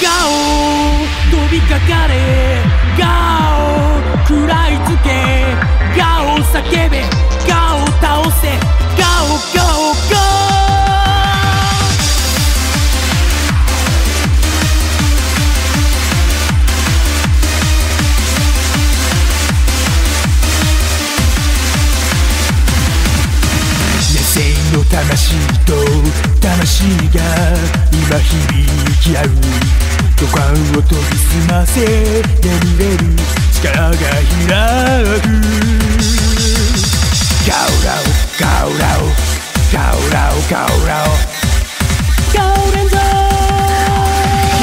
ガオ飛びかかれガオ食らいつけガオ叫べガオ倒せガオガオガ野生の魂と魂が今響き合う。五感を研ぎ澄ませ。眠れる力が開く。ガオラオガオラオ。ガオラオガオラオ。ガオレンジャー気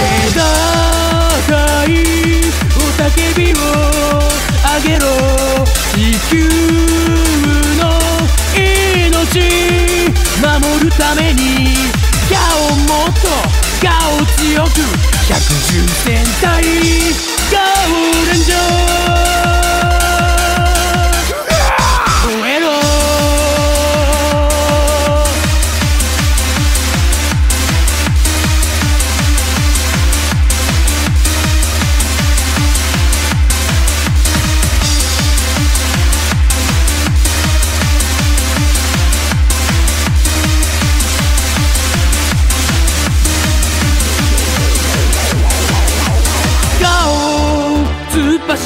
高い雄たけびを上げろ。地球の命。守るためにガオもっと。顔強く百獣戦隊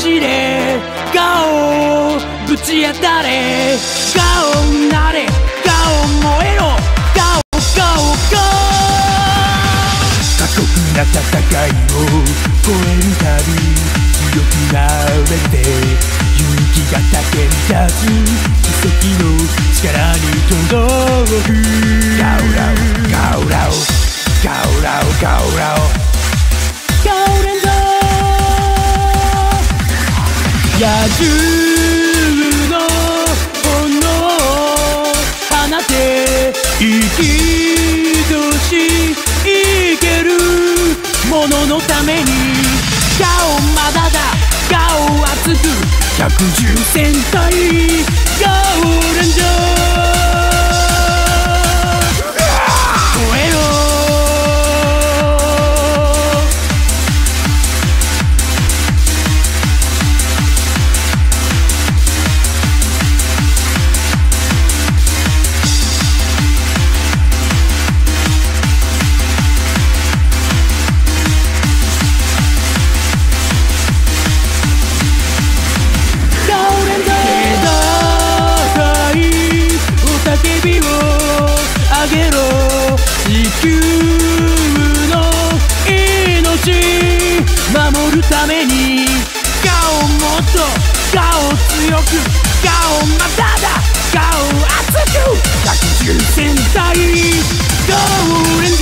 走れ。ガオぶち当たれ。ガオなれ。ガオ燃えろ。ガオガオガ過酷な戦いを超えるたび強くなれて勇気が叫び立つ奇跡の力に届く。ガオラオガオラオガオラオガオラオ野獣の炎を放て生きとし生ける。もののために顔まだだガオ熱く百獣戦隊ゴーレンジャーために顔もっと顔強く顔まただ顔熱く百獣戦隊ガオレン